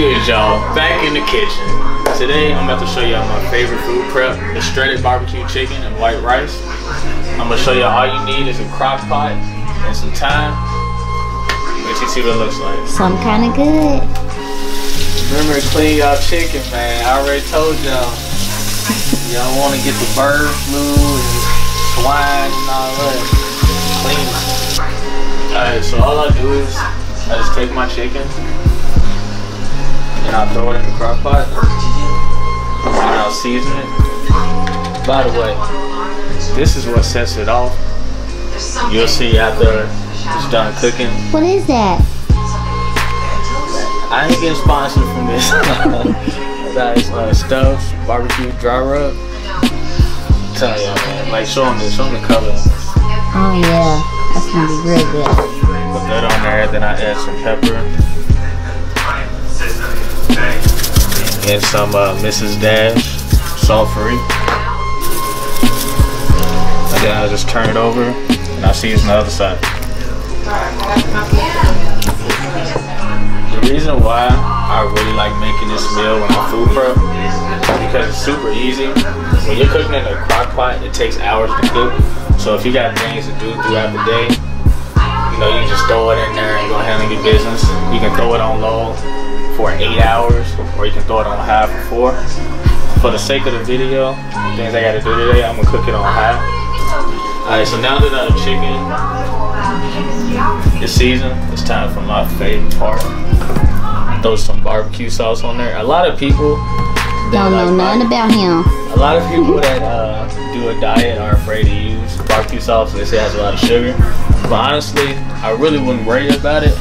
good, y'all? Back in the kitchen. Today, I'm about to show y'all my favorite food prep, the shredded barbecue chicken and white rice. I'm gonna show y'all all you need is a crock pot and some time. Let you see what it looks like. Some kind of good. Remember to clean y'all chicken, man. I already told y'all. y'all want to get the bird flu and swine and all that. Clean it. Alright, so all I do is I just take my chicken and I'll throw it in the crock pot and I'll season it. By the way, this is what sets it off. You'll see after it's done cooking. What is that? I ain't getting sponsored from this. that is uh, Stubbs barbecue dry rub. Tell y'all, man. Like, show them this. Show them the color. Oh yeah, that's gonna be real good. Put that on there. Then I add some pepper and some uh, Mrs. Dash salt free. And then I'll just turn it over and I'll season the other side. The reason why I really like making this meal when I food prep because it's super easy. When you're cooking in a crock pot, it takes hours to cook. So if you got things to do throughout the day, you know, you can just throw it in there and go handle your business. You can throw it on low for eight hours, or you can throw it on high for four. For the sake of the video, things I gotta do today, I'm gonna cook it on high. Alright, so now that the chicken is seasoned, it's time for my favorite part. Throw some barbecue sauce on there. A lot of people Don't know nothing about him. a lot of people that uh, do a diet are afraid to use barbecue sauce. They say it has a lot of sugar. But honestly, I really wouldn't worry about it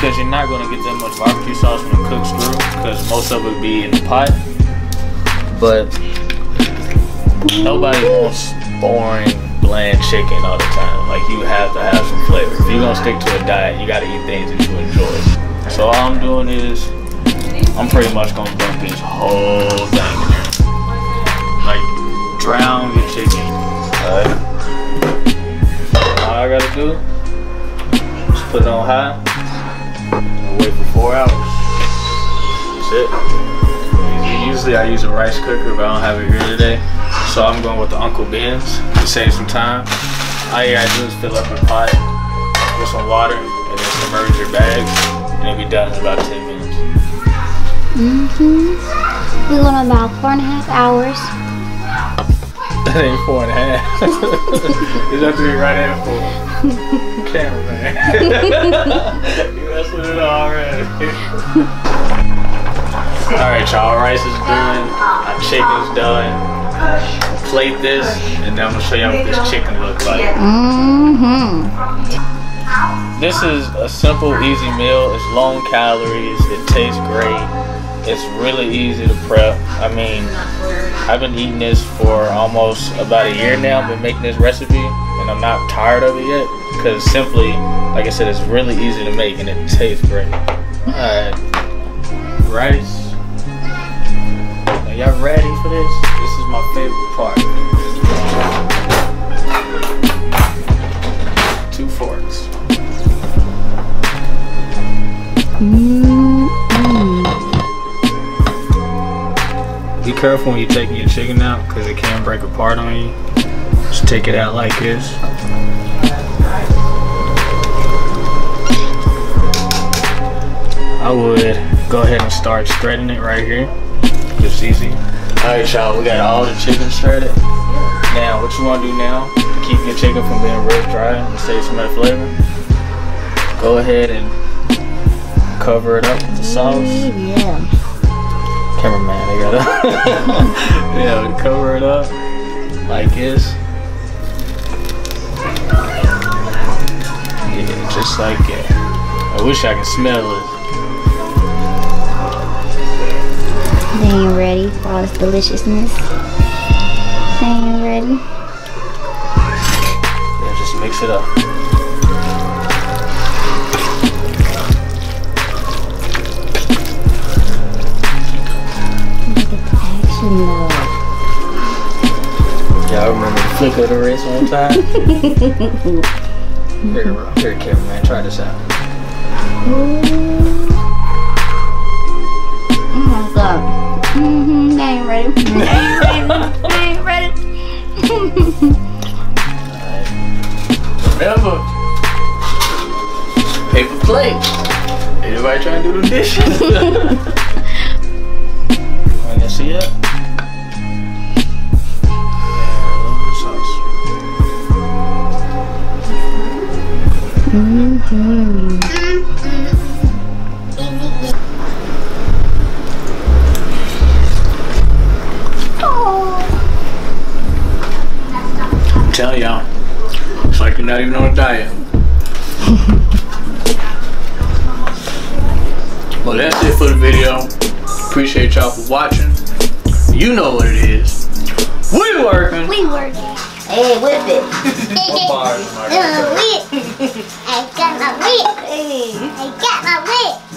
because you're not going to get that much barbecue sauce when it cooks through because most of it be in the pot. But nobody wants boring, bland chicken all the time. Like you have to have some flavor. If you're going to stick to a diet, you got to eat things that you enjoy. So all I'm doing is I'm pretty much going to dump this whole thing in there like drown your chicken. Alright. All I gotta do is put it on high wait for four hours. That's it. Usually I use a rice cooker, but I don't have it here today. So I'm going with the Uncle Ben's to save some time. All you gotta do is fill up a pot with some water and then submerge your bags and it'll be done in about 10 minutes. Mm-hmm. We're going about four and a half hours. That ain't four and a half. it's have to be right at four. Cameraman. You messed with it already. Alright, y'all. Rice is done. My chicken's done. Plate this, and then I'm gonna show y'all what this chicken looks like. Mm-hmm. This is a simple, easy meal. It's low calories. It tastes great. It's really easy to prep. I mean, I've been eating this for almost about a year now. I've been making this recipe, and I'm not tired of it yet. Because simply, like I said, it's really easy to make, and it tastes great. Alright, rice. Are y'all ready for this? This is my favorite part. Two forks. Mm-hmm. Be careful when you're taking your chicken out because it can break apart on you. Just take it out like this. I would go ahead and start shredding it right here. It's easy. Alright y'all, we got all the chicken shredded. Now, what you want to do now to keep your chicken from being real dry and save some of that flavor, go ahead and cover it up with the sauce Yeah. cameraman. They gotta, yeah, cover it up like this. Yeah, just like that. I wish I could smell it. Ain't ready for all this deliciousness. They ain't ready. Yeah, just mix it up. Look at the action though. Yeah, I remember the flick of the wrist one time. here, here, cameraman, try this out. Ooh. ready? Are? Remember, paper plate. Anybody trying to do the dishes? I can see it. Mm -hmm. Telling y'all, it's like you're not even on a diet. well, that's it for the video. Appreciate y'all for watching. You know what it is. We working. We working. Hey, whip it. What bars am I gonna say? whip. I got my whip. I got my whip.